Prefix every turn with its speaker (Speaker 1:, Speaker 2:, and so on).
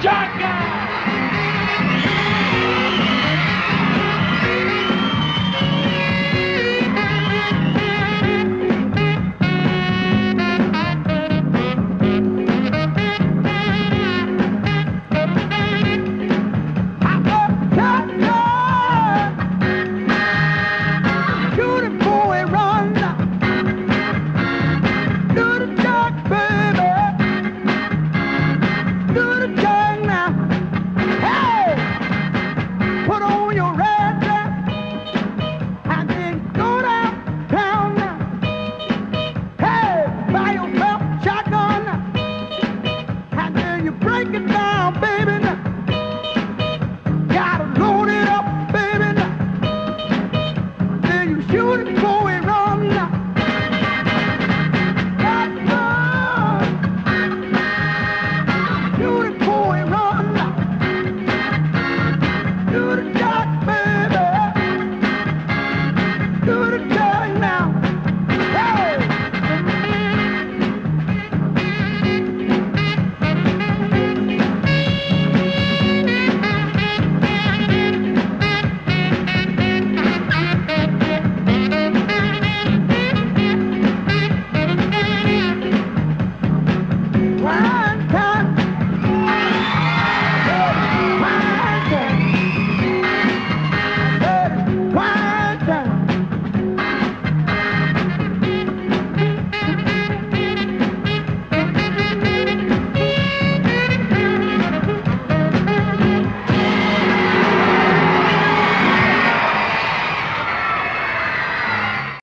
Speaker 1: jackass!